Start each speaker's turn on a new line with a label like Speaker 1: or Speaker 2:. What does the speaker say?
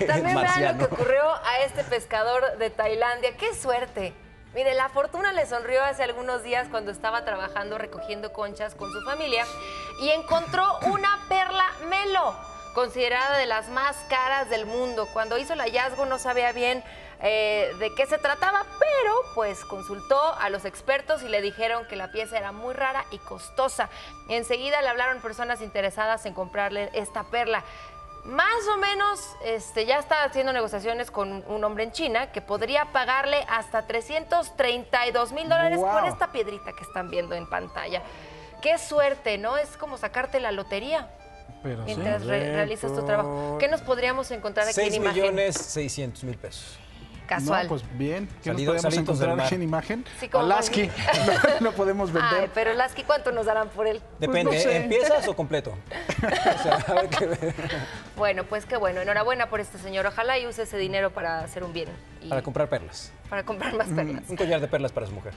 Speaker 1: También vean lo que ocurrió a este pescador de Tailandia. ¡Qué suerte! Mire, la fortuna le sonrió hace algunos días cuando estaba trabajando recogiendo conchas con su familia y encontró una perla melo, considerada de las más caras del mundo. Cuando hizo el hallazgo no sabía bien eh, de qué se trataba, pero pues consultó a los expertos y le dijeron que la pieza era muy rara y costosa. Enseguida le hablaron personas interesadas en comprarle esta perla. Más o menos este, ya está haciendo negociaciones con un hombre en China que podría pagarle hasta 332 mil dólares por
Speaker 2: Wow.
Speaker 1: esta piedrita que están viendo en pantalla. Qué suerte, ¿no? Es como sacarte la lotería
Speaker 2: Pero sí.
Speaker 1: mientras re- realizas tu trabajo. ¿Qué nos podríamos encontrar aquí
Speaker 3: 6
Speaker 1: en imagen?
Speaker 3: millones 600 mil pesos.
Speaker 1: Casual.
Speaker 2: No, pues bien. ¿Qué
Speaker 3: Salido-
Speaker 2: nos podemos encontrar aquí en imagen?
Speaker 1: Sí, como-
Speaker 2: no, no podemos vender.
Speaker 1: Ay, pero Lasky, ¿cuánto nos darán por él?
Speaker 3: Depende,
Speaker 2: no sé.
Speaker 3: ¿en piezas o completo? O sea, a ver qué-
Speaker 1: Bueno, pues qué bueno. Enhorabuena por este señor. Ojalá y use ese dinero para hacer un bien y
Speaker 3: para comprar perlas.
Speaker 1: para comprar más perlas.
Speaker 3: Un collar de perlas para su mujer.